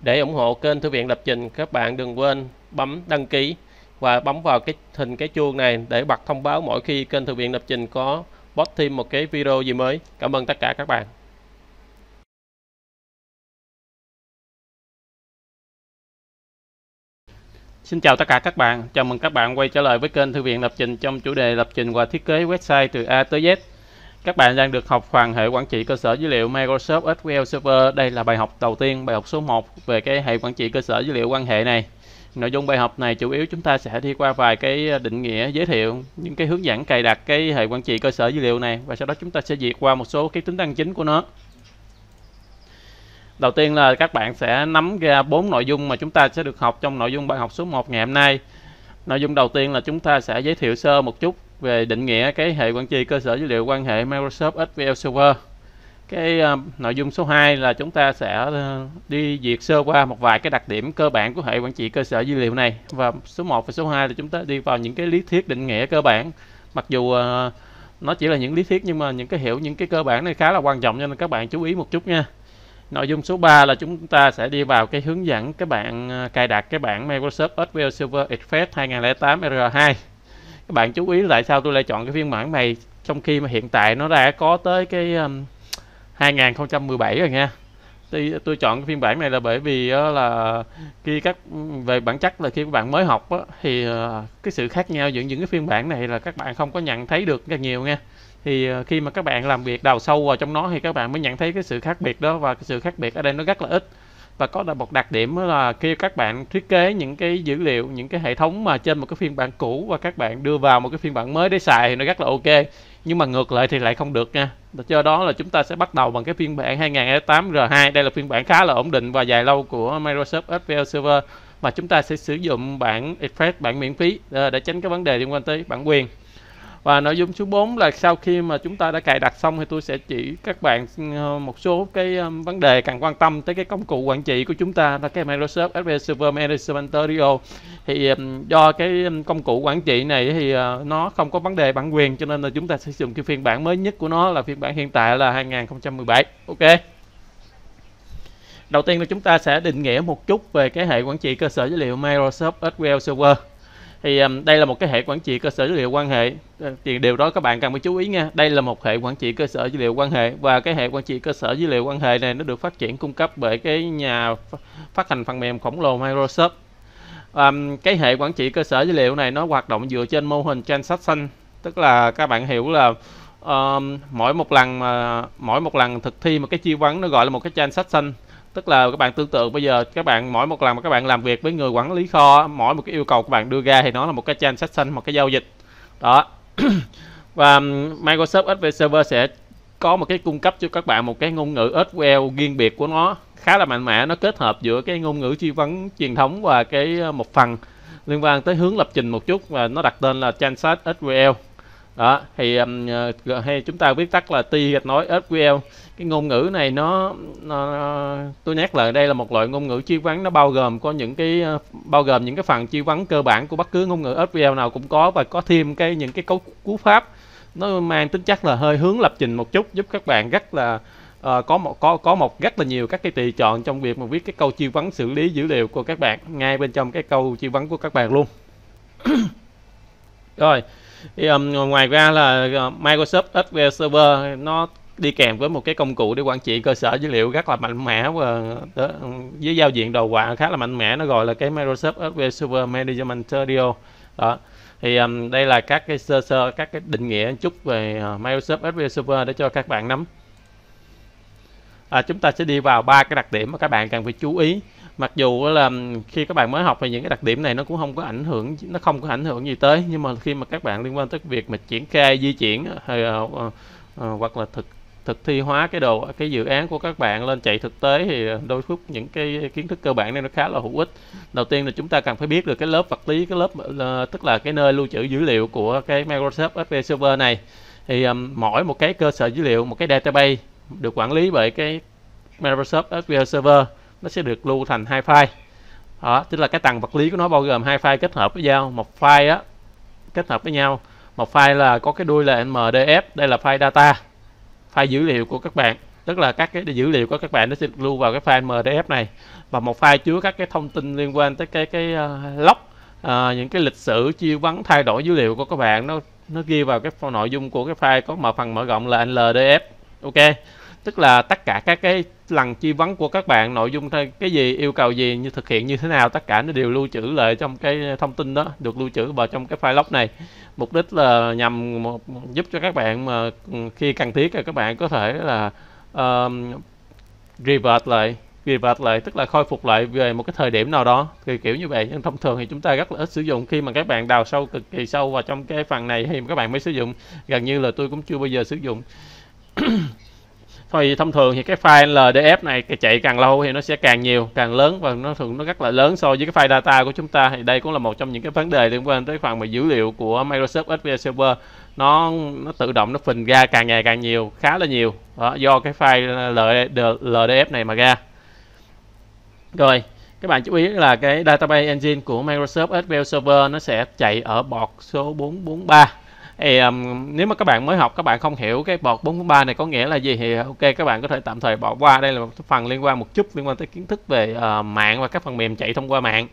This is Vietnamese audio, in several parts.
Để ủng hộ kênh Thư viện Lập Trình, các bạn đừng quên bấm đăng ký và bấm vào cái hình cái chuông này để bật thông báo mỗi khi kênh Thư viện Lập Trình có post thêm một cái video gì mới. Cảm ơn tất cả các bạn. Xin chào tất cả các bạn, chào mừng các bạn quay trở lại với kênh Thư viện Lập Trình trong chủ đề lập trình và thiết kế website từ A tới Z. Các bạn đang được học phần hệ quản trị cơ sở dữ liệu Microsoft SQL Server. Đây là bài học đầu tiên, bài học số 1 về cái hệ quản trị cơ sở dữ liệu quan hệ này. Nội dung bài học này chủ yếu chúng ta sẽ đi qua vài cái ờ, định nghĩa, giới thiệu những cái hướng dẫn cài đặt cái hệ quản trị cơ sở dữ liệu này và sau đó chúng ta sẽ duyệt qua một số cái tính năng chính của nó. Đầu tiên là các bạn sẽ nắm ra bốn nội dung mà chúng ta sẽ được học trong nội dung bài học số 1 ngày hôm nay. Nội dung đầu tiên là chúng ta sẽ giới thiệu sơ một chút về định nghĩa cái hệ quản trị cơ sở dữ liệu quan hệ Microsoft SQL Server. Cái uh, nội dung số 2 là chúng ta sẽ uh, đi duyệt sơ qua một vài cái đặc điểm cơ bản của hệ quản trị cơ sở dữ liệu này và số 1 và số 2 là chúng ta đi vào những cái lý thuyết định nghĩa cơ bản. Mặc dù uh, nó chỉ là những lý thuyết nhưng mà những cái hiểu những cái cơ bản này khá là quan trọng cho nên các bạn chú ý một chút nha. Nội dung số 3 là chúng ta sẽ đi vào cái hướng dẫn các bạn cài đặt cái bản Microsoft SQL Server Express 2008 R2 các bạn chú ý tại sao tôi lại chọn cái phiên bản này trong khi mà hiện tại nó đã có tới cái um, 2017 rồi nha. Tôi, tôi chọn cái phiên bản này là bởi vì uh, là khi các về bản chất là khi các bạn mới học á, thì uh, cái sự khác nhau giữa những cái phiên bản này là các bạn không có nhận thấy được rất nhiều nha. Thì uh, khi mà các bạn làm việc đào sâu vào trong nó thì các bạn mới nhận thấy cái sự khác biệt đó và cái sự khác biệt ở đây nó rất là ít và có một đặc điểm là khi các bạn thiết kế những cái dữ liệu, những cái hệ thống mà trên một cái phiên bản cũ và các bạn đưa vào một cái phiên bản mới để xài thì nó rất là ok. Nhưng mà ngược lại thì lại không được nha. Do đó là chúng ta sẽ bắt đầu bằng cái phiên bản 2008 R2 đây là phiên bản khá là ổn định và dài lâu của Microsoft SQL Server. Mà chúng ta sẽ sử dụng bản Express, bản miễn phí ờ, để tránh cái vấn đề liên quan tới bản quyền và nội dung số 4 là sau khi mà chúng ta đã cài đặt xong thì tôi sẽ chỉ các bạn ừ, một số cái ừ, vấn đề cần quan tâm tới cái công cụ quản trị của chúng ta là cái Microsoft SQL Server Management Studio thì ừ, do cái công cụ quản trị này thì ờ, nó không có vấn đề bản quyền cho nên là chúng ta sẽ sử dụng cái phiên bản mới nhất của nó là phiên bản hiện tại là 2017 ok? Đầu tiên là chúng ta sẽ định nghĩa một chút về cái hệ quản trị cơ sở dữ liệu Microsoft SQL Server thì um, đây là một cái hệ quản trị cơ sở dữ liệu quan hệ. Ờ, thì điều đó các bạn cần phải chú ý nha. Đây là một hệ quản trị cơ sở dữ liệu quan hệ và cái hệ quản trị cơ sở dữ liệu quan hệ này nó được phát triển cung cấp bởi cái nhà phát hành phần mềm khổng lồ Microsoft. Um, cái hệ quản trị cơ sở dữ liệu này nó hoạt động dựa trên mô hình transaction tức là các bạn hiểu là um, mỗi một lần mà mỗi một lần thực thi một cái chi vấn nó gọi là một cái transaction tức là các bạn tương tự bây giờ các bạn mỗi một lần mà các bạn làm việc với người quản lý kho mỗi một cái yêu cầu các bạn đưa ra thì nó là một cái transaction, một cái giao dịch. Đó. Và um, Microsoft SQL Server sẽ có một cái cung cấp cho các bạn một cái ngôn ngữ SQL riêng biệt của nó, khá là mạnh mẽ. Nó kết hợp giữa cái ngôn ngữ truy vấn truyền thống và cái ờ, một phần liên quan tới hướng lập trình một chút và nó đặt tên là Transact SQL đó thì um, hay chúng ta viết tắt là T gạch nói SQL cái ngôn ngữ này nó, nó tôi nhắc lại đây là một loại ngôn ngữ chi vấn nó bao gồm có những cái ờ, bao gồm những cái phần chi vấn cơ bản của bất cứ ngôn ngữ SQL nào cũng có và có thêm cái những cái cấu cú pháp. Nó mang tính chất là hơi hướng lập trình một chút giúp các bạn rất là uh, có một có có một rất là nhiều các cái tùy chọn trong việc mà viết cái câu chi vấn xử lý dữ liệu của các bạn ngay bên trong cái câu chi vấn của các bạn luôn. Rồi thì, um, ngoài ra là ờ, Microsoft SQL Server nó đi kèm với một cái công cụ để quản trị cơ sở dữ liệu rất là mạnh mẽ và đó, với giao diện đồ họa khá là mạnh mẽ nó gọi là cái Microsoft SQL Server Management Studio. Đó. Thì um, đây là các cái sơ sơ các cái định nghĩa chút về uh, Microsoft SQL Server để cho các bạn nắm. À, chúng ta sẽ đi vào ba cái đặc điểm mà các bạn cần phải chú ý mặc dù là khi các bạn mới học về những cái đặc điểm này nó cũng không có ảnh hưởng nó không có ảnh hưởng gì tới nhưng mà khi mà các bạn liên quan tới việc mà triển khai di chuyển hay uh, uh, uh, hoặc là thực thực thi hóa cái đồ cái dự án của các bạn lên chạy thực tế thì đôi lúc những cái kiến thức cơ bản này nó khá là hữu ích. Đầu tiên là chúng ta cần phải biết được cái lớp vật lý cái lớp uh, tức là cái nơi lưu trữ dữ liệu của cái Microsoft SQL Server này. Thì um, mỗi một cái cơ sở dữ liệu một cái database được quản lý bởi cái Microsoft SQL Server nó sẽ được lưu thành hai file. Đó tức là cái tầng vật lý của nó bao gồm hai file kết hợp với nhau. Một file á kết hợp với nhau. Một file là có cái đuôi là MDF đây là file data file dữ liệu của các bạn. Tức là các cái dữ liệu của các bạn nó sẽ lưu vào cái file MDF này. Và một file chứa các cái thông tin liên quan tới cái cái uh, log uh, những cái lịch sử chia vắn thay đổi dữ liệu của các bạn. Nó nó ghi vào cái nội dung của cái file có mở phần mở rộng là LDF ok? Tức là tất cả các cái lần chi vấn của các bạn nội dung cái gì yêu cầu gì như thực hiện như thế nào tất cả nó đều lưu trữ lại trong cái thông tin đó được lưu trữ vào trong cái file log này. Mục đích là nhằm giúp cho các bạn mà ừ, khi cần thiết là các bạn có thể là um, revert lại revert lại tức là khôi phục lại về một cái thời điểm nào đó. Thì kiểu như vậy nhưng thông thường thì chúng ta rất là ít sử dụng. Khi mà các bạn đào sâu cực kỳ sâu vào trong cái phần này thì các bạn mới sử dụng. Gần như là tôi cũng chưa bao giờ sử dụng thì thông thường thì cái file LDF này cái chạy càng lâu thì nó sẽ càng nhiều càng lớn và nó thường nó rất là lớn. So với cái file data của chúng ta thì đây cũng là một trong những cái vấn đề liên quan tới phần mà dữ liệu của Microsoft SQL Server. Nó nó tự động nó phình ra càng ngày càng nhiều khá là nhiều. Đó, do cái file LDF này mà ra. Rồi các bạn chú ý là cái database engine của Microsoft SQL Server nó sẽ chạy ở bọt số 443 thì um, nếu mà các bạn mới học các bạn không hiểu cái bọt 443 này có nghĩa là gì thì ok các bạn có thể tạm thời bỏ qua. Đây là một phần liên quan một chút liên quan tới kiến thức về uh, mạng và các phần mềm chạy thông qua mạng.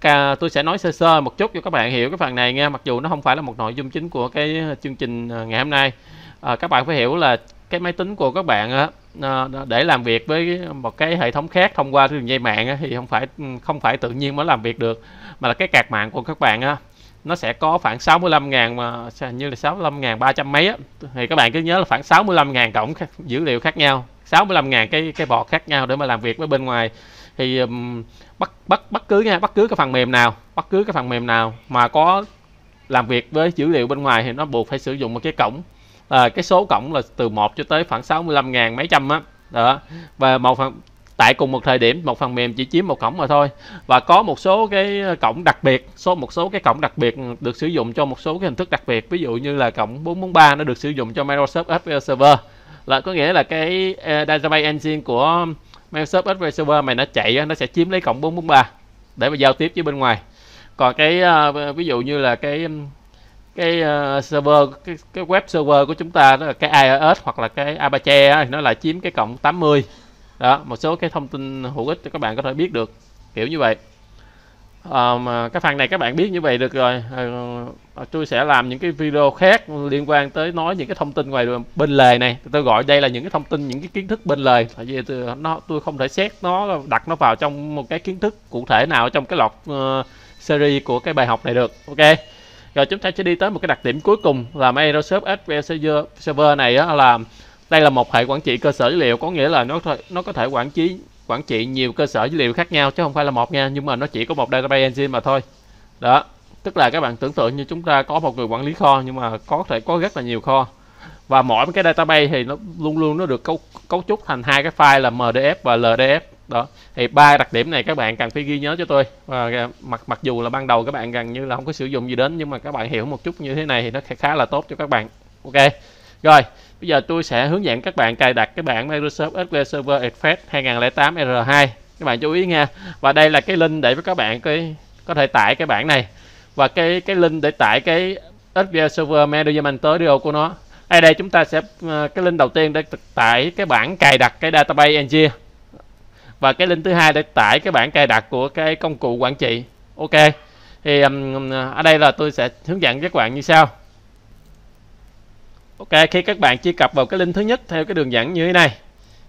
Cả, tôi sẽ nói sơ sơ một chút cho các bạn hiểu cái phần này nha mặc dù nó không phải là một nội dung chính của cái chương trình ờ, ngày hôm nay. Uh, các bạn phải hiểu là cái máy tính của các bạn á để làm việc với một cái hệ thống khác thông qua đường dây mạng thì không phải ừ, không phải tự nhiên mới làm việc được mà là cái cạc mạng của các bạn á nó sẽ có khoảng 65.000 mà như là 65.300 mấy á. Thì các bạn cứ nhớ là khoảng 65.000 cổng dữ liệu khác nhau. 65.000 cái cái bọt khác nhau để mà làm việc với bên ngoài. Thì um, bất bất bất cứ nha bất cứ cái phần mềm nào bất cứ cái phần mềm nào mà có làm việc với dữ liệu bên ngoài thì nó buộc phải sử dụng một cái cổng. À, cái số cổng là từ 1 cho tới khoảng 65 ngàn mấy trăm á. Đó. Và một phần tại cùng một thời điểm một phần mềm chỉ chiếm một cổng mà thôi. Và có một số cái cổng đặc biệt số một số cái cổng đặc biệt được sử dụng cho một số cái hình thức đặc biệt. Ví dụ như là cổng 443 nó được sử dụng cho Microsoft SQL Server. Là có nghĩa là cái uh, database engine của Microsoft SQL Server mày nó chạy nó sẽ chiếm lấy cổng 443 để mà giao tiếp với bên ngoài. Còn cái uh, ví dụ như là cái cái uh, server cái, cái web server của chúng ta đó là cái IIS hoặc là cái Apache thì nó lại chiếm cái cổng 80 đó một số cái thông tin hữu ích cho các bạn có thể biết được kiểu như vậy. À, mà cái phần này các bạn biết như vậy được rồi. À, tôi sẽ làm những cái video khác liên quan tới nói những cái thông tin ngoài bên lề này. Tôi gọi đây là những cái thông tin những cái kiến thức bên lề. Tại vì tôi, nó tôi không thể xét nó đặt nó vào trong một cái kiến thức cụ thể nào trong cái lọc uh, series của cái bài học này được. Ok. Rồi chúng ta sẽ đi tới một cái đặc điểm cuối cùng là Microsoft SQL Server này đó là đây là một hệ quản trị cơ sở dữ liệu, có nghĩa là nó nó có thể quản trị quản trị nhiều cơ sở dữ liệu khác nhau, chứ không phải là một nha, nhưng mà nó chỉ có một database engine mà thôi. Đó, tức là các bạn tưởng tượng như chúng ta có một người quản lý kho, nhưng mà có thể có rất là nhiều kho. Và mỗi cái database thì nó luôn luôn nó được cấu cấu trúc thành hai cái file là MDF và LDF đó, thì ba đặc điểm này các bạn cần phải ghi nhớ cho tôi. Và mặc mặc dù là ban đầu các bạn gần như là không có sử dụng gì đến, nhưng mà các bạn hiểu một chút như thế này thì nó khá là tốt cho các bạn. Ok, rồi Bây giờ tôi sẽ hướng dẫn các bạn cài đặt cái bản Microsoft SQL Server Express 2008 R2 các bạn chú ý nha. Và đây là cái link để các bạn cái có thể tải cái bản này. Và cái cái link để tải cái SQL Server Management Studio của nó. Ở đây chúng ta sẽ ờ, cái link đầu tiên để tải cái bản cài đặt cái database engine. Và cái link thứ hai để tải cái bản cài đặt của cái công cụ quản trị. Ok. Thì um, ở đây là tôi sẽ hướng dẫn các bạn như sau. Ok, khi các bạn truy cập vào cái link thứ nhất theo cái đường dẫn như thế này.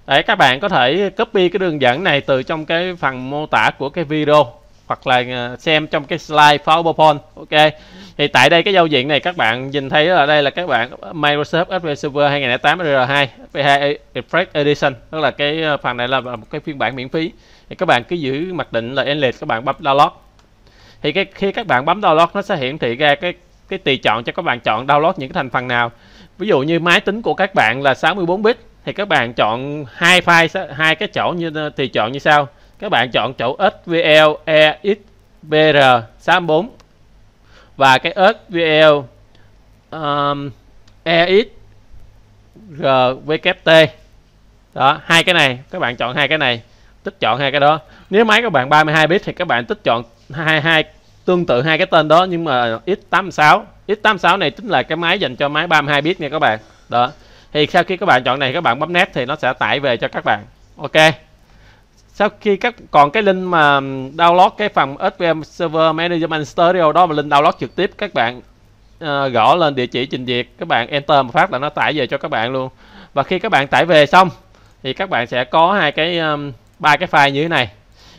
Đấy, các bạn có thể copy cái đường dẫn này từ trong cái phần mô tả của cái video hoặc là ờ, xem trong cái slide PowerPoint. Ok. Thì tại đây cái giao diện này các bạn nhìn thấy là đây là các bạn Microsoft SQL Server 2008 R2 V2 Express Edition, tức là cái ờ, phần này là một cái phiên bản miễn phí. Thì các bạn cứ giữ mặc định là Enlit các bạn bấm download. Thì cái khi các bạn bấm download nó sẽ hiển thị ra cái cái tùy chọn cho các bạn chọn download những cái thành phần nào ví dụ như máy tính của các bạn là 64 bit thì các bạn chọn hai file hai cái chỗ như thì chọn như sau. Các bạn chọn chỗ SVL EXBR 64 và cái SVL um, EXRWT đó hai cái này các bạn chọn hai cái này tích chọn hai cái đó. Nếu máy các bạn 32 bit thì các bạn tích chọn hai hai tương tự hai cái tên đó nhưng mà x86 x86 này chính là cái máy dành cho máy 32 bit nha các bạn. Đó. Thì sau khi các bạn chọn này các bạn bấm nét thì nó sẽ tải về cho các bạn. Ok. Sau khi các còn cái link mà download cái phần SVM Server Management Studio đó mà link download trực tiếp các bạn uh, gõ lên địa chỉ trình duyệt các bạn enter một phát là nó tải về cho các bạn luôn. Và khi các bạn tải về xong thì các bạn sẽ có hai cái ba um, cái file như thế này.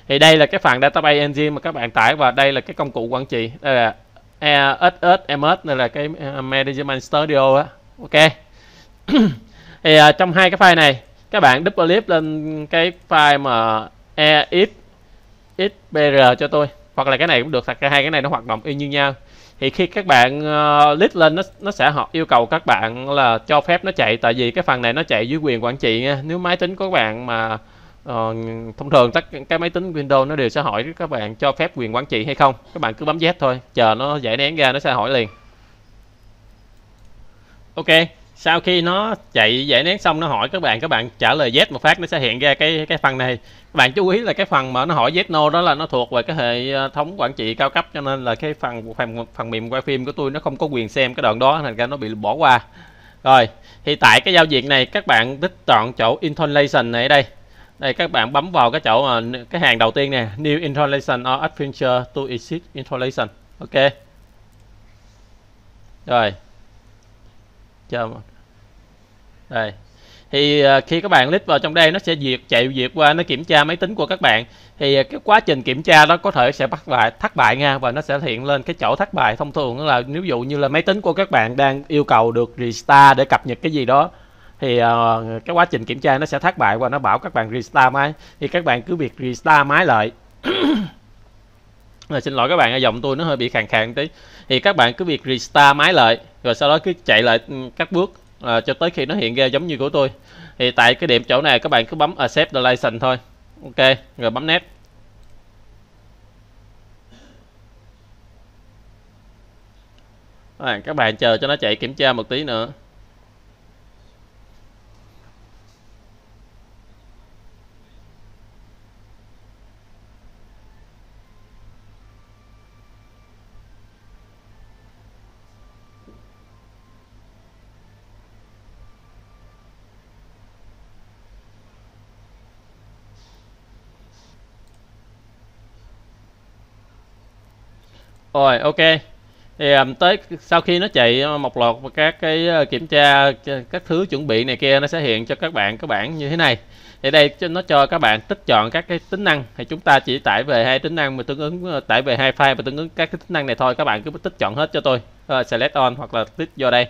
Thì đây là cái phần database engine mà các bạn tải và đây là cái công cụ quản trị. Đây là ESSMS này là cái à, Management Studio á. Ok. Thì uh, trong hai cái file này các bạn double click lên cái file mà exxbr cho tôi. Hoặc là cái này cũng được thật ra hai cái này nó hoạt động y như nhau. Thì khi các bạn uh, list lên nó nó sẽ họ yêu cầu các bạn là cho phép nó chạy. Tại vì cái phần này nó chạy dưới quyền quản trị nha. Nếu máy tính của các bạn mà Ờ, thông thường tất cái máy tính Windows nó đều sẽ hỏi các bạn cho phép quyền quản trị hay không. Các bạn cứ bấm Z thôi, chờ nó giải nén ra nó sẽ hỏi liền. Ok, sau khi nó chạy giải nén xong nó hỏi các bạn các bạn trả lời yes một phát nó sẽ hiện ra cái cái phần này. Các bạn chú ý là cái phần mà nó hỏi yes no đó là nó thuộc về cái hệ ờ, thống quản trị cao cấp cho nên là cái phần phần phần mềm quay phim của tôi nó không có quyền xem cái đoạn đó thành ra nó bị bỏ qua. Rồi, thì tại cái giao diện này các bạn tích chọn chỗ intonation này ở đây đây, các bạn bấm vào cái chỗ mà cái hàng đầu tiên nè, new installation or adventure to exit installation ok. Rồi. Chờ một. Đây. Thì à, khi các bạn click vào trong đây, nó sẽ duyệt chạy duyệt qua, nó kiểm tra máy tính của các bạn. Thì à, cái quá trình kiểm tra đó có thể sẽ bắt lại thất bại nha, và nó sẽ hiện lên cái chỗ thất bại thông thường. Là, nếu dụ như là máy tính của các bạn đang yêu cầu được restart để cập nhật cái gì đó thì uh, cái quá trình kiểm tra nó sẽ thất bại và nó bảo các bạn restart máy. Thì các bạn cứ việc restart máy lại. À, xin lỗi các bạn dòng tôi nó hơi bị khàn khàn tí. Thì các bạn cứ việc restart máy lại rồi sau đó cứ chạy lại ừ, các bước à, cho tới khi nó hiện ra giống như của tôi. Thì tại cái điểm chỗ này các bạn cứ bấm accept the license thôi. Ok rồi bấm next. À, các bạn chờ cho nó chạy kiểm tra một tí nữa. Rồi ok. Thì um, tới sau khi nó chạy ờ, một loạt các cái ờ, kiểm tra ờ, các thứ chuẩn bị này kia nó sẽ hiện cho các bạn các bản như thế này. Thì đây nó cho các bạn tích chọn các cái tính năng. Thì chúng ta chỉ tải về hai tính năng mà tương ứng tải về hai file và tương ứng các cái tính năng này thôi. Các bạn cứ tích chọn hết cho tôi. Uh, select on hoặc là tích vô đây.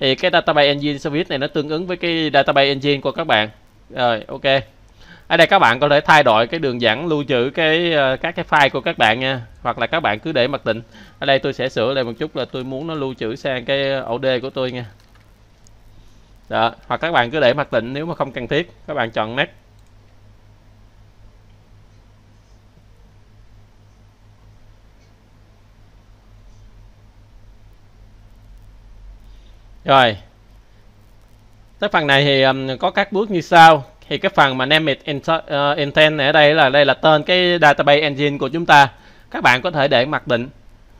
Thì cái database engine service này nó tương ứng với cái database engine của các bạn. Rồi ok ở đây các bạn có thể thay đổi cái đường dẫn lưu trữ cái ờ, các cái file của các bạn nha. Hoặc là các bạn cứ để mặc định. Ở đây tôi sẽ sửa lại một chút là tôi muốn nó lưu trữ sang cái ổ D của tôi nha. Đó hoặc các bạn cứ để mặc định nếu mà không cần thiết. Các bạn chọn next. Rồi. Tới phần này thì um, có các bước như sau thì cái phần mà name it intent ờ, này ở đây là đây là tên cái database engine của chúng ta. Các bạn có thể để mặc định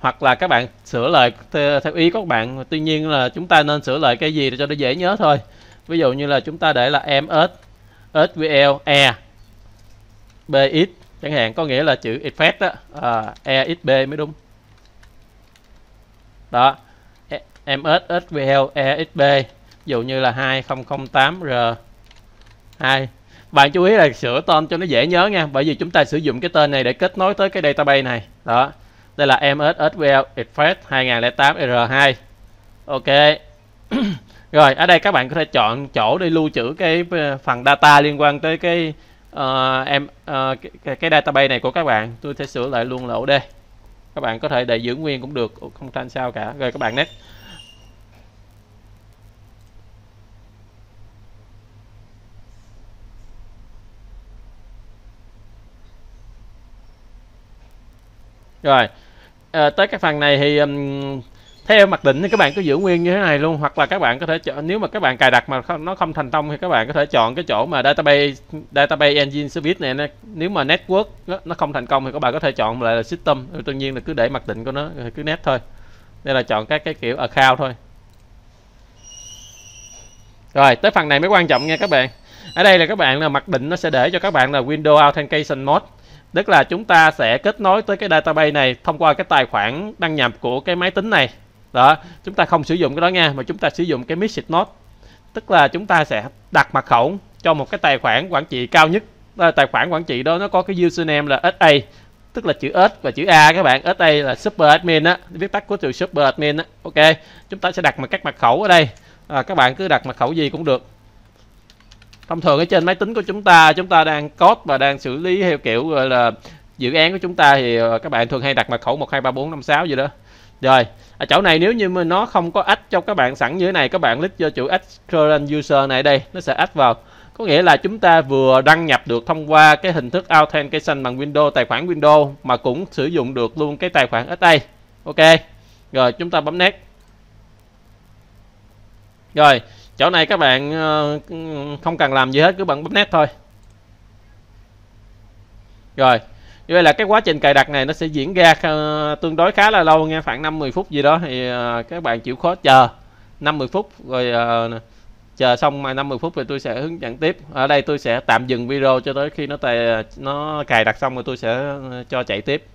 hoặc là các bạn sửa lại theo ý của các bạn. Tuy nhiên là chúng ta nên sửa lại cái gì để cho nó dễ nhớ thôi. Ví dụ như là chúng ta để là ms SQL e. Bx chẳng hạn có nghĩa là chữ effect đó à, exb mới đúng. Đó. E, ms SQL exb ví dụ như là 2008 hai, bạn chú ý là sửa tên cho nó dễ nhớ nha bởi vì chúng ta sử dụng cái tên này để kết nối tới cái database này. Đó đây là MSSQL Express 2008 R2 ok. Rồi ở đây các bạn có thể chọn chỗ để lưu trữ cái ờ, phần data liên quan tới cái uh, em uh, cái, cái database này của các bạn. Tôi sẽ sửa lại luôn là OD các bạn có thể để giữ nguyên cũng được không tranh sao cả. Rồi các bạn next. Rồi. À, tới cái phần này thì um, theo mặc định thì các bạn cứ giữ nguyên như thế này luôn hoặc là các bạn có thể chọn nếu mà các bạn cài đặt mà không, nó không thành công thì các bạn có thể chọn cái chỗ mà database database engine service này nếu mà network nó, nó không thành công thì các bạn có thể chọn lại là system. Ừ, Tự nhiên là cứ để mặc định của nó ừ, cứ net thôi. Đây là chọn các cái kiểu account thôi. Rồi tới phần này mới quan trọng nha các bạn. Ở đây là các bạn là mặc định nó sẽ để cho các bạn là Windows Authentication Mode tức là chúng ta sẽ kết nối tới cái database này thông qua cái tài khoản đăng nhập của cái máy tính này. Đó chúng ta không sử dụng cái đó nha mà chúng ta sử dụng cái Mixed node tức là chúng ta sẽ đặt mật khẩu cho một cái tài khoản quản trị cao nhất. Tài khoản quản trị đó nó có cái username là SA tức là chữ S và chữ A các bạn. SA là super admin á viết tắt của từ super admin á ok. Chúng ta sẽ đặt một các mật khẩu ở đây. À, các bạn cứ đặt mật khẩu gì cũng được thông thường ở trên máy tính của chúng ta chúng ta đang code và đang xử lý theo kiểu, gọi là, dự án của chúng ta thì ờ, các bạn thường hay đặt mật khẩu một, hai, ba, bốn, năm, sáu gì đó. Rồi, ở chỗ này nếu như mà nó không có ách cho các bạn sẵn như thế này, các bạn click cho chữ add current user này đây, nó sẽ ách vào. Có nghĩa là chúng ta vừa đăng nhập được thông qua cái hình thức authentication bằng Windows, tài khoản Windows mà cũng sử dụng được luôn cái tài khoản SA ok, rồi chúng ta bấm next. Rồi chỗ này các bạn ờ, không cần làm gì hết, cứ bạn bấm nét thôi. Rồi, như vậy là cái quá trình cài đặt này nó sẽ diễn ra ờ, tương đối khá là lâu nghe khoảng 5-10 phút gì đó thì ờ, các bạn chịu khó chờ 5-10 phút rồi chờ xong mà 50 phút thì tôi sẽ hướng dẫn tiếp. Ở đây tôi sẽ tạm dừng video cho tới khi nó tài, nó cài đặt xong rồi tôi sẽ cho chạy tiếp.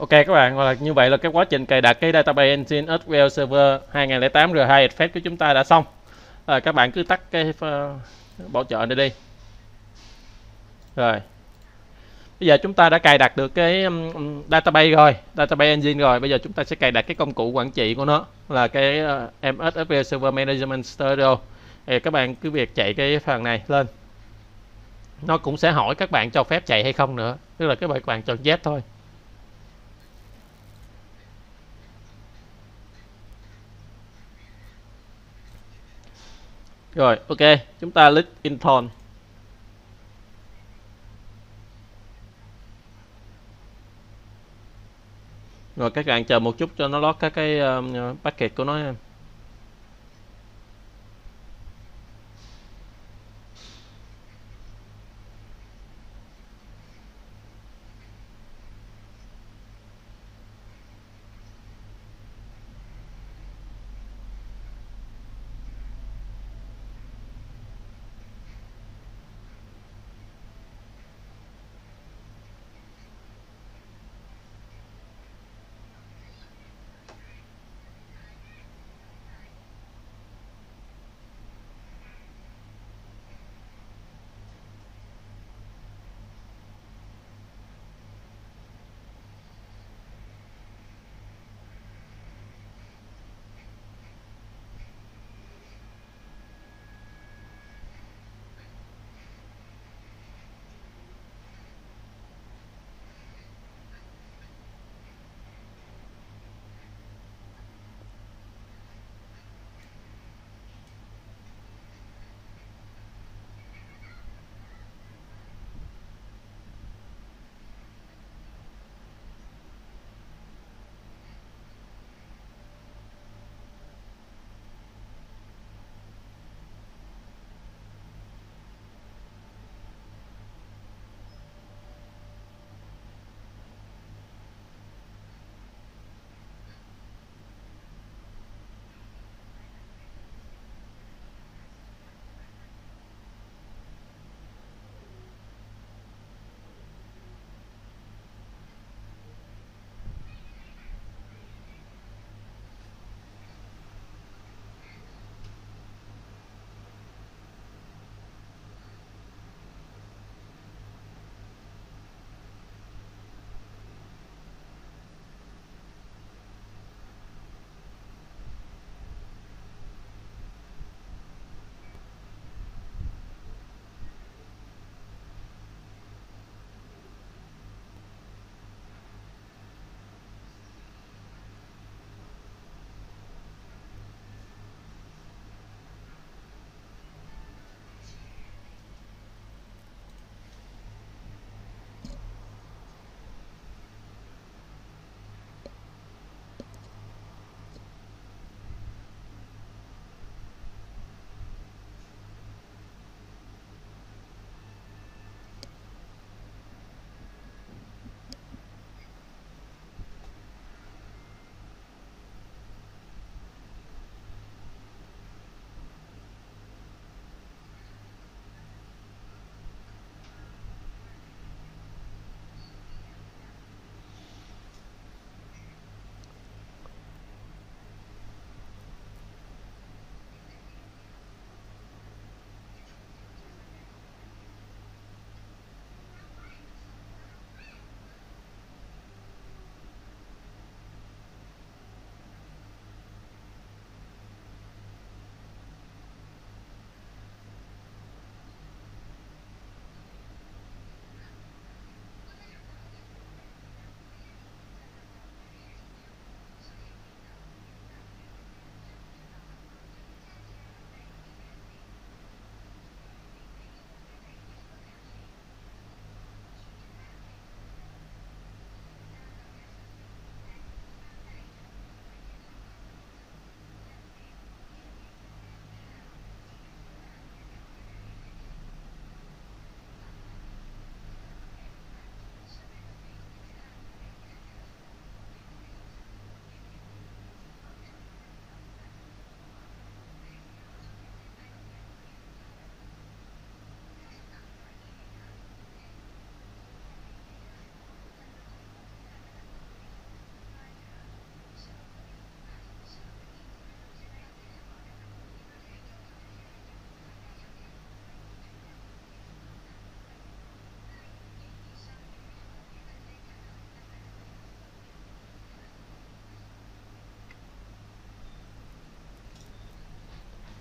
Ok các bạn, và như vậy là cái quá trình cài đặt cái database engine SQL Server 2008 R2 Advanced của chúng ta đã xong. À, các bạn cứ tắt cái uh, bảo trợ này đi. Rồi. Bây giờ chúng ta đã cài đặt được cái um, database rồi, database engine rồi. Bây giờ chúng ta sẽ cài đặt cái công cụ quản trị của nó là cái uh, MS SQL Server Management Studio. Thì các bạn cứ việc chạy cái phần này lên. Nó cũng sẽ hỏi các bạn cho phép chạy hay không nữa. Tức là các bạn chọn yes thôi. Rồi, ok, chúng ta click Inton. Rồi các bạn chờ một chút cho nó lót các cái uh, packet của nó nha.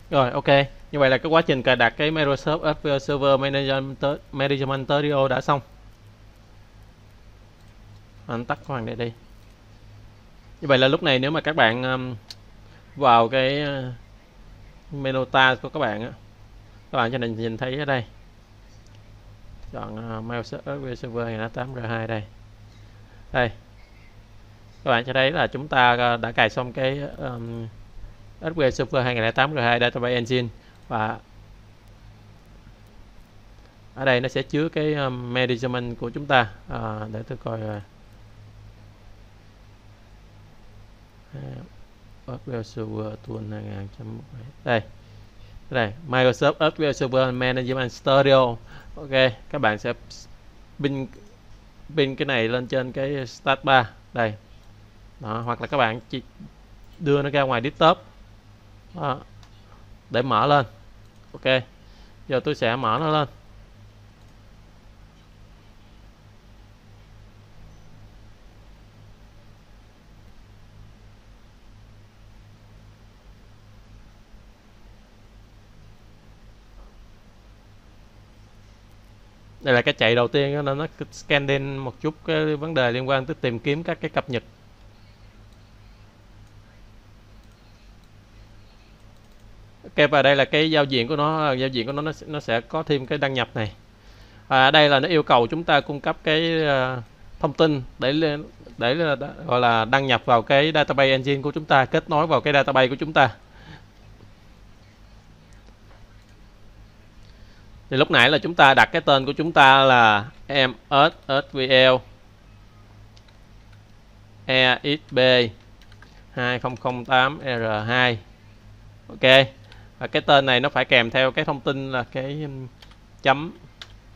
Rồi ok. Như vậy là cái quá trình cài đặt cái Microsoft SQL Server Management, Management Studio đã xong. Anh tắt hoàn này đi. Như vậy là lúc này nếu mà các bạn um, vào cái uh, menu task của các bạn á các bạn cho nên nhìn thấy ở đây. Chọn uh, Microsoft SQL Server 8R2 đây. Đây. Các bạn cho thấy là chúng ta uh, đã cài xong cái um, SQL Server 2008 R2 Database Engine. Và ở đây nó sẽ chứa cái um, management của chúng ta. À, để tôi coi uh, SQL Server Tool 2017 đây. Đây Microsoft SQL Server Management Studio. Ok các bạn sẽ pin pin cái này lên trên cái start bar. Đây. Đó, hoặc là các bạn chỉ đưa nó ra ngoài desktop đó. để mở lên. Ok. Giờ tôi sẽ mở nó lên. Đây là cái chạy đầu tiên nên nó scan lên một chút cái vấn đề liên quan tới tìm kiếm các cái cập nhật ok và đây là cái giao diện của nó. Giao diện của nó nó sẽ có thêm cái đăng nhập này. Và đây là nó yêu cầu chúng ta cung cấp cái uh, thông tin để để gọi là đăng nhập vào cái database engine của chúng ta kết nối vào cái database của chúng ta. Thì lúc nãy là chúng ta đặt cái tên của chúng ta là mssvl exb 2008 r2 ok và cái tên này nó phải kèm theo cái thông tin là cái um, chấm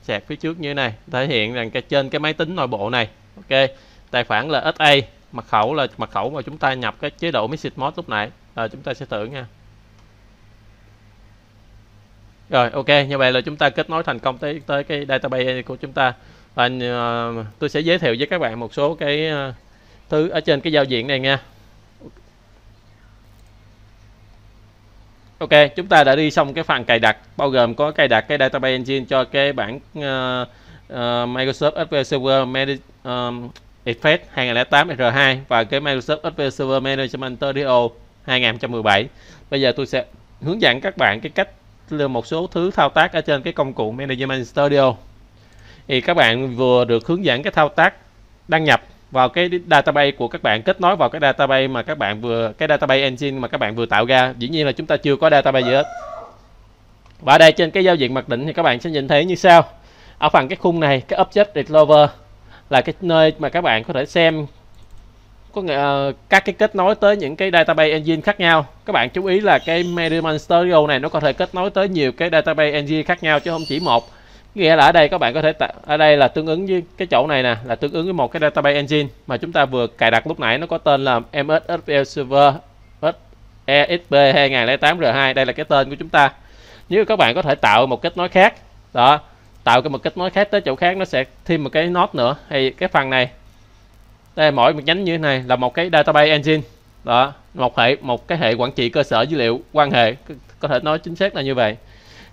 sạc phía trước như thế này thể hiện rằng cái trên cái máy tính nội bộ này ok? Tài khoản là SA mật khẩu là mật khẩu mà chúng ta nhập cái chế độ message mode lúc nãy. Rồi chúng ta sẽ thử nha. Rồi ok như vậy là chúng ta kết nối thành công tới tới cái database của chúng ta. Và uh, tôi sẽ giới thiệu với các bạn một số cái uh, thứ ở trên cái giao diện này nha. Ok, chúng ta đã đi xong cái phần cài đặt bao gồm có cài đặt cái database engine cho cái bản uh, uh, Microsoft SQL Server Medi um, Effect 2008 R2 và cái Microsoft SQL Server Management Studio 2017. Bây giờ tôi sẽ hướng dẫn các bạn cái cách một số thứ thao tác ở trên cái công cụ Management Studio. Thì các bạn vừa được hướng dẫn cái thao tác đăng nhập vào cái database của các bạn kết nối vào cái database mà các bạn vừa cái database engine mà các bạn vừa tạo ra. Dĩ nhiên là chúng ta chưa có database gì hết. Và đây trên cái giao diện mặc định thì các bạn sẽ nhìn thấy như sau. Ở phần cái khung này cái object explorer là cái nơi mà các bạn có thể xem có uh, các cái kết nối tới những cái database engine khác nhau. Các bạn chú ý là cái Medium Studio này nó có thể kết nối tới nhiều cái database engine khác nhau chứ không chỉ một nghĩa là ở đây các bạn có thể ở đây là tương ứng với cái chỗ này nè là tương ứng với một cái database engine mà chúng ta vừa cài đặt lúc nãy nó có tên là MSSQL Server EXP 2008 R2 đây là cái tên của chúng ta. Nếu các bạn có thể tạo một kết nối khác đó tạo cái một kết nối khác tới chỗ khác nó sẽ thêm một cái node nữa hay cái phần này. Đây mỗi một nhánh như thế này là một cái database engine đó một hệ một cái hệ quản trị cơ sở dữ liệu quan hệ có thể nói chính xác là như vậy.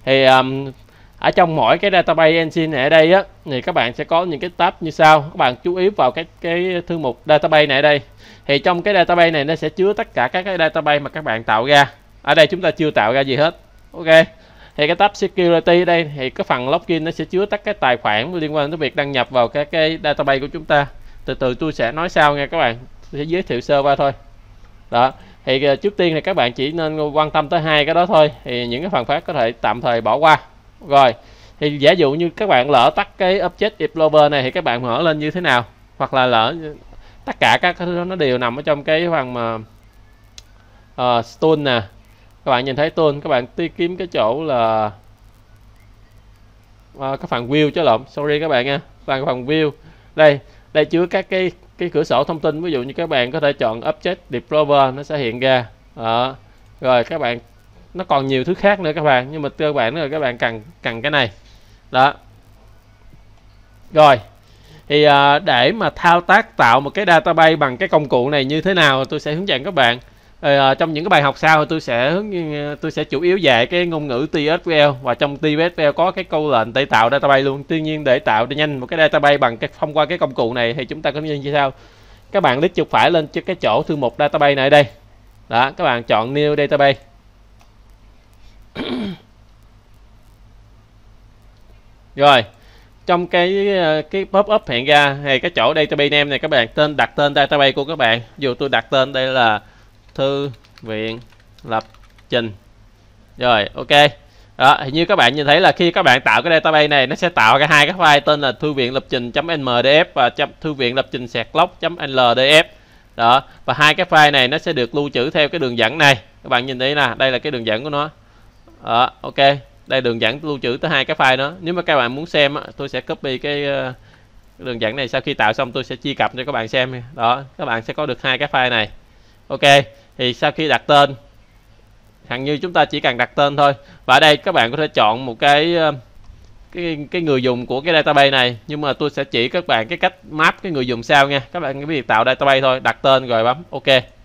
Thì um, ở trong mỗi cái database engine này ở đây á, thì các bạn sẽ có những cái tab như sau. Các bạn chú ý vào cái cái thư mục database này ở đây. Thì trong cái database này nó sẽ chứa tất cả các cái database mà các bạn tạo ra. Ở đây chúng ta chưa tạo ra gì hết. Ok. Thì cái tab security ở đây, thì cái phần login nó sẽ chứa tất cái tài khoản liên quan tới việc đăng nhập vào các cái database của chúng ta. Từ từ tôi sẽ nói sau nha các bạn. Tôi sẽ giới thiệu sơ qua thôi. Đó. Thì ờ, trước tiên thì các bạn chỉ nên quan tâm tới hai cái đó thôi. Thì những cái phần khác có thể tạm thời bỏ qua rồi thì giả dụ như các bạn lỡ tắt cái object explorer này thì các bạn mở lên như thế nào? Hoặc là lỡ tất cả các thứ đó nó đều nằm ở trong cái phần mà ờ, uh, tool nè. Các bạn nhìn thấy tool các bạn tìm kiếm cái chỗ là uh, cái phần view chứ lộn. Sorry các bạn nha phần phần view. Đây đây chứa các cái cái cửa sổ thông tin. Ví dụ như các bạn có thể chọn object explorer nó sẽ hiện ra. Đó. rồi các bạn nó còn nhiều thứ khác nữa các bạn nhưng mà cơ bản là các bạn cần cần cái này. Đó. Rồi. Thì à, để mà thao tác tạo một cái database bằng cái công cụ này như thế nào tôi sẽ hướng dẫn các bạn. Ờ, à, trong những cái bài học sau tôi sẽ tôi sẽ chủ yếu dạy cái ngôn ngữ TSQL và trong TSQL có cái câu lệnh để tạo database luôn. Tuy nhiên để tạo để nhanh một cái database bằng cái thông qua cái công cụ này thì chúng ta có như sau. Các bạn click chuột phải lên cho cái chỗ thư mục database này đây. Đó các bạn chọn new database. rồi trong cái cái pop up hiện ra hay cái chỗ database name này các bạn tên đặt tên database của các bạn. Dù tôi đặt tên đây là thư viện lập trình. Rồi ok. Đó, thì như các bạn nhìn thấy là khi các bạn tạo cái database này nó sẽ tạo ra hai cái file tên là thư viện lập trình mdf và thư viện lập trình sạc log ldf đó và hai cái file này nó sẽ được lưu trữ theo cái đường dẫn này. Các bạn nhìn thấy nè đây là cái đường dẫn của nó đó, ok. Đây đường dẫn lưu trữ tới hai cái file đó. Nếu mà các bạn muốn xem tôi sẽ copy cái ờ, đường dẫn này. Sau khi tạo xong tôi sẽ chia cập cho các bạn xem. Đó các bạn sẽ có được hai cái file này. Ok. Thì sau khi đặt tên hẳn như chúng ta chỉ cần đặt tên thôi. Và ở đây các bạn có thể chọn một cái ờ, cái cái người dùng của cái database này. Nhưng mà tôi sẽ chỉ các bạn cái cách map cái người dùng sao nha. Các bạn cái việc tạo database thôi. Đặt tên rồi bấm ok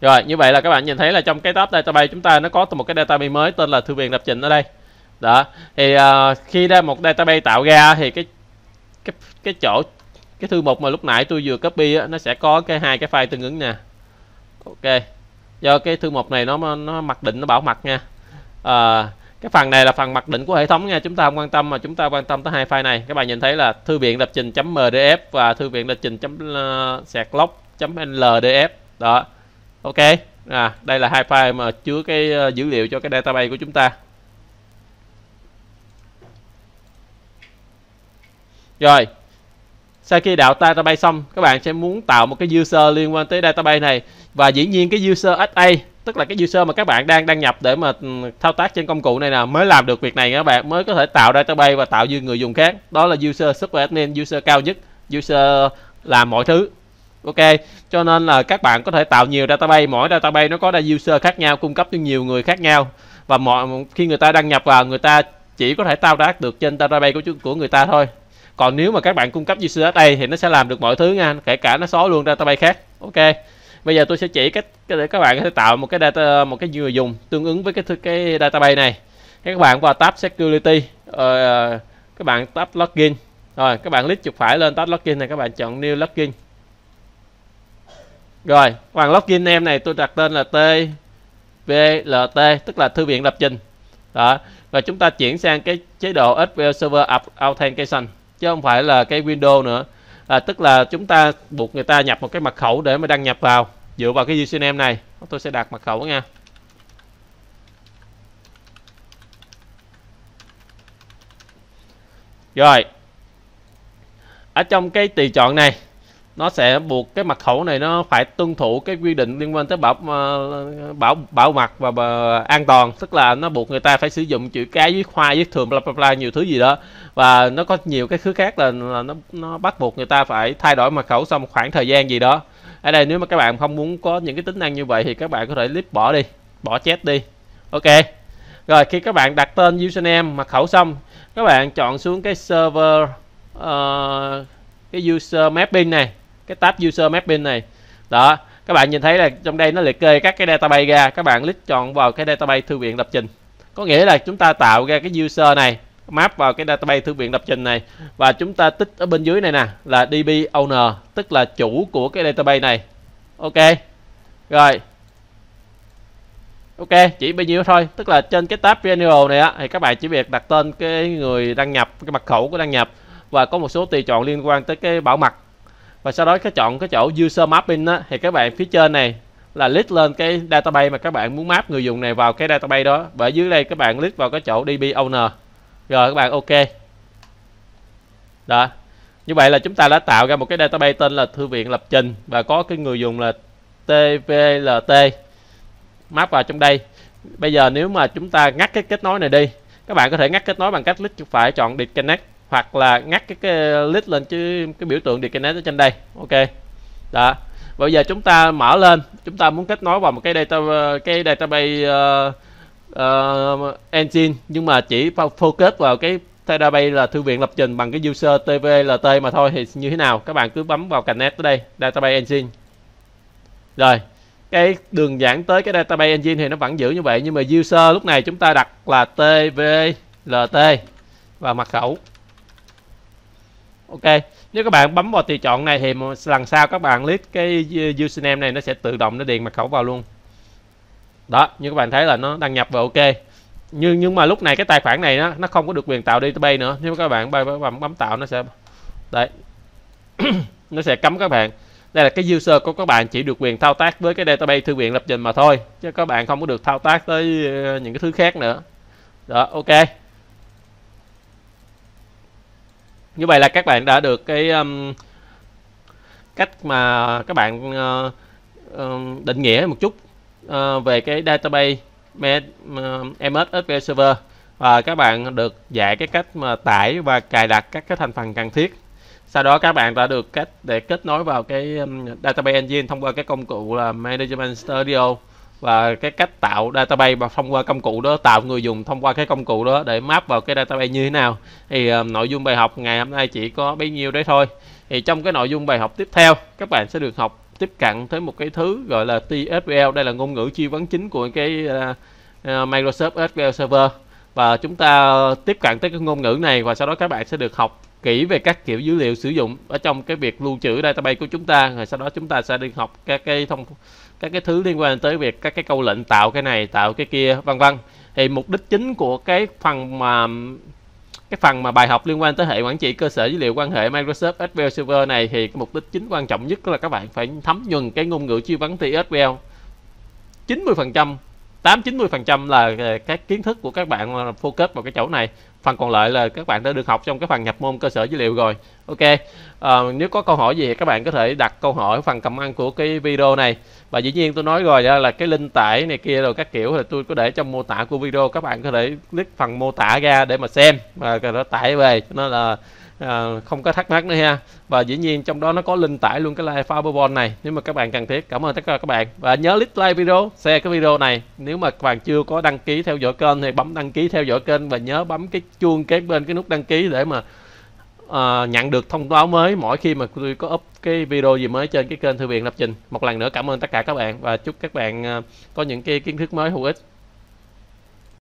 rồi như vậy là các bạn nhìn thấy là trong cái tab database chúng ta nó có một cái database mới tên là thư viện lập trình ở đây. Đó thì uh, khi ra một database tạo ra thì cái cái cái chỗ cái thư mục mà lúc nãy tôi vừa copy á, nó sẽ có cái hai cái file tương ứng nè. Ok do cái thư mục này nó nó mặc định nó bảo mật nha. À, cái phần này là phần mặc định của hệ thống nha chúng ta không quan tâm mà chúng ta quan tâm tới hai file này. Các bạn nhìn thấy là thư viện lập trình mdf và thư viện lập trình ờ, à, sạc log ldf đó ok. À đây là hai file mà chứa cái ờ, dữ liệu cho cái database của chúng ta. Rồi. Sau khi tạo database xong, các bạn sẽ muốn tạo một cái user liên quan tới database này. Và dĩ nhiên cái user SA tức là cái user mà các bạn đang đăng nhập để mà ừ, thao tác trên công cụ này nào mới làm được việc này các bạn, mới có thể tạo database và tạo như người dùng khác. Đó là user super admin, user cao nhất, user làm mọi thứ ok cho nên là các bạn có thể tạo nhiều database mỗi database nó có đa user khác nhau cung cấp cho nhiều người khác nhau. Và mọi khi người ta đăng nhập vào người ta chỉ có thể tạo tác được trên database của của người ta thôi. Còn nếu mà các bạn cung cấp user ở đây thì nó sẽ làm được mọi thứ nha kể cả nó xóa luôn database khác. Ok bây giờ tôi sẽ chỉ cách để các bạn có thể tạo một cái data một cái người dùng tương ứng với cái cái database này. Các bạn vào tab security uh, các bạn tab login. Rồi các bạn click chuột phải lên tab login này các bạn chọn new login rồi bằng login em này tôi đặt tên là tvlt tức là thư viện lập trình. Đó và chúng ta chuyển sang cái chế độ SQL Server Authentication chứ không phải là cái Windows nữa. À, tức là chúng ta buộc người ta nhập một cái mật khẩu để mà đăng nhập vào dựa vào cái username này. Tôi sẽ đặt mật khẩu nha. Rồi ở trong cái tùy chọn này nó sẽ buộc cái mật khẩu này nó phải tuân thủ cái quy định liên quan tới bảo ờ, bảo bảo mật và, và an toàn. Tức là nó buộc người ta phải sử dụng chữ cái với khoa với thường bla bla bla nhiều thứ gì đó. Và nó có nhiều cái thứ khác là, là nó nó bắt buộc người ta phải thay đổi mật khẩu sau một khoảng thời gian gì đó. Ở đây nếu mà các bạn không muốn có những cái tính năng như vậy thì các bạn có thể clip bỏ đi bỏ chết đi. Ok. Rồi khi các bạn đặt tên username mật khẩu xong các bạn chọn xuống cái server uh, cái user mapping này cái tab user mapping này. Đó, các bạn nhìn thấy là trong đây nó liệt kê các cái database ra, các bạn click chọn vào cái database thư viện lập trình. Có nghĩa là chúng ta tạo ra cái user này, map vào cái database thư viện lập trình này, và chúng ta tích ở bên dưới này nè, là db owner, tức là chủ của cái database này. Ok, rồi. Ok, chỉ bao nhiêu thôi, tức là trên cái tab general này á, thì các bạn chỉ việc đặt tên cái người đăng nhập, cái mật khẩu của đăng nhập, và có một số tùy chọn liên quan tới cái bảo mật và sau đó cái chọn cái chỗ user mapping á, thì các bạn phía trên này là list lên cái database mà các bạn muốn map người dùng này vào cái database đó. Và ở dưới đây các bạn list vào cái chỗ db owner. Rồi các bạn ok. Đó. Như vậy là chúng ta đã tạo ra một cái database tên là thư viện lập trình và có cái người dùng là tvlt map vào trong đây. Bây giờ nếu mà chúng ta ngắt cái kết nối này đi các bạn có thể ngắt kết nối bằng cách click phải chọn disconnect hoặc là ngắt cái, cái list lên chứ cái biểu tượng disconnect ở trên đây. Ok. Đó. Bây giờ chúng ta mở lên. Chúng ta muốn kết nối vào một cái data cái database uh, uh, engine nhưng mà chỉ focus vào cái database là thư viện lập trình bằng cái user tvlt mà thôi thì như thế nào? Các bạn cứ bấm vào connect tới đây database engine. Rồi. Cái đường dẫn tới cái database engine thì nó vẫn giữ như vậy nhưng mà user lúc này chúng ta đặt là tvlt. Và mật khẩu ok nếu các bạn bấm vào tùy chọn này thì lần sau các bạn list cái username này nó sẽ tự động nó điền mật khẩu vào luôn. Đó như các bạn thấy là nó đăng nhập vào ok. Nhưng nhưng mà lúc này cái tài khoản này nó nó không có được quyền tạo database nữa. Nếu các bạn bấm, bấm tạo nó sẽ đấy nó sẽ cấm các bạn. Đây là cái user của các bạn chỉ được quyền thao tác với cái database thư viện lập trình mà thôi chứ các bạn không có được thao tác tới ờ, những cái thứ khác nữa. Đó ok. Như vậy là các bạn đã được cái um, cách mà các bạn uh, uh, định nghĩa một chút uh, về cái database MS ờ, SQL Server. Và các bạn được dạy cái cách mà tải và cài đặt các cái thành phần cần thiết. Sau đó các bạn đã được cách để kết nối vào cái database engine thông qua cái công cụ là Management Studio và cái cách tạo database và thông qua công cụ đó tạo người dùng thông qua cái công cụ đó để map vào cái database như thế nào. Thì uh, nội dung bài học ngày hôm nay chỉ có bấy nhiêu đấy thôi. Thì trong cái nội dung bài học tiếp theo các bạn sẽ được học tiếp cận tới một cái thứ gọi là TSQL đây là ngôn ngữ chi vấn chính của cái uh, uh, Microsoft SQL Server. Và chúng ta tiếp cận tới cái ngôn ngữ này và sau đó các bạn sẽ được học kỹ về các kiểu dữ liệu sử dụng ở trong cái việc lưu trữ database của chúng ta, rồi sau đó chúng ta sẽ đi học các cái thông, các cái thứ liên quan tới việc các cái câu lệnh tạo cái này, tạo cái kia, vân vân. Thì mục đích chính của cái phần mà, cái phần mà bài học liên quan tới hệ quản trị cơ sở dữ liệu quan hệ Microsoft SQL Server này thì cái mục đích chính quan trọng nhất là các bạn phải thấm nhuần cái ngôn ngữ chuyên vấn TSQL 90% 8 90% là ờ, các kiến thức của các bạn focus vào cái chỗ này. Phần còn lại là các bạn đã được học trong cái phần nhập môn cơ sở dữ liệu rồi. Ok à, nếu có câu hỏi gì các bạn có thể đặt câu hỏi phần comment của cái video này. Và dĩ nhiên tôi nói rồi là cái link tải này kia rồi các kiểu là tôi có để trong mô tả của video các bạn có thể click phần mô tả ra để mà xem và nó tải về. Cho nên là à, không có thắc mắc nữa ha. Và dĩ nhiên trong đó nó có link tải luôn cái like Fireball này nếu mà các bạn cần thiết. Cảm ơn tất cả các bạn. Và nhớ like video share cái video này. Nếu mà các bạn chưa có đăng ký theo dõi kênh thì bấm đăng ký theo dõi kênh và nhớ bấm cái chuông kế bên cái nút đăng ký để mà uh, nhận được thông báo mới mỗi khi mà tôi có up cái video gì mới trên cái kênh thư viện lập trình. Một lần nữa cảm ơn tất cả các bạn và chúc các bạn uh, có những cái kiến thức mới hữu ích.